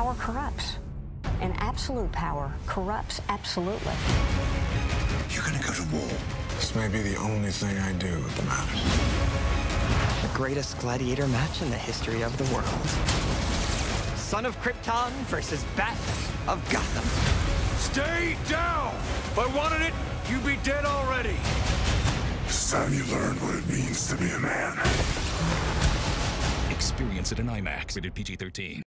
Power corrupts. And absolute power corrupts absolutely. You're gonna go to war. This may be the only thing I do that matters. The greatest gladiator match in the history of the world. Son of Krypton versus Bat of Gotham. Stay down! If I wanted it, you'd be dead already. It's time you learn what it means to be a man. Experience it in IMAX. Rated PG 13.